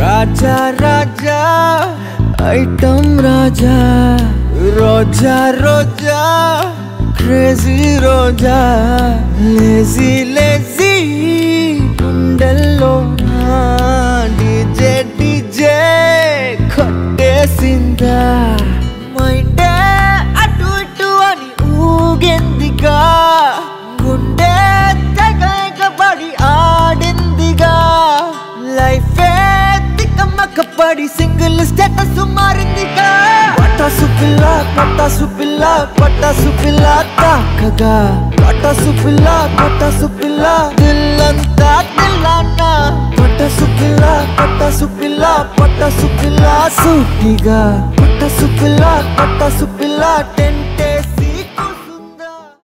రాజా రాజా item రాజా Roja Roja crazy Roja lazy lazy గుండెల్లో DJ DJ కొట్టేసిందా. తిక్కమ్మక్కపడి సింగిల్ స్టేటస్ మారిందిగా పటాసు పిల్ల పటాసు పిల్ల పటాసు పిల్ల తాకగా. పటాసు పిల్ల పటాసు పిల్ల దిల్లంతా తెల్లానా. పటాసు పిల్ల పటాసు పిల్ల పటాసు పిల్ల సూటిగా. పటాసు పిల్ల పటాసు పిల్ల